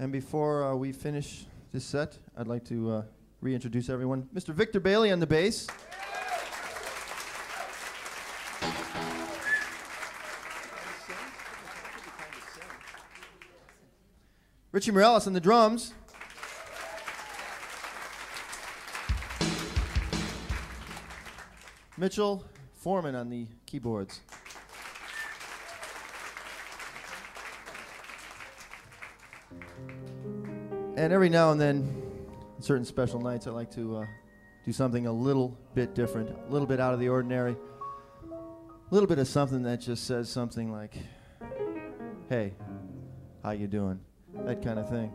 And before uh, we finish this set, I'd like to uh, reintroduce everyone. Mr. Victor Bailey on the bass. Richie Morales on the drums. Mitchell Forman on the keyboards. And every now and then, certain special nights, I like to uh, do something a little bit different, a little bit out of the ordinary, a little bit of something that just says something like, "Hey, how you doing?" That kind of thing.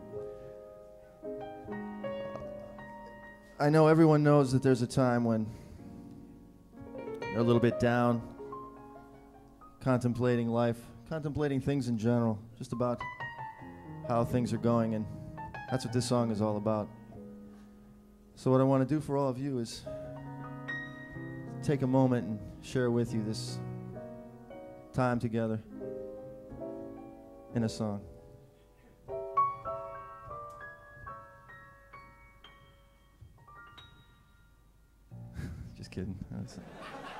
I know everyone knows that there's a time when they're a little bit down, contemplating life, contemplating things in general, just about how things are going, and that's what this song is all about. So, what I want to do for all of you is take a moment and share with you this time together in a song. Just kidding.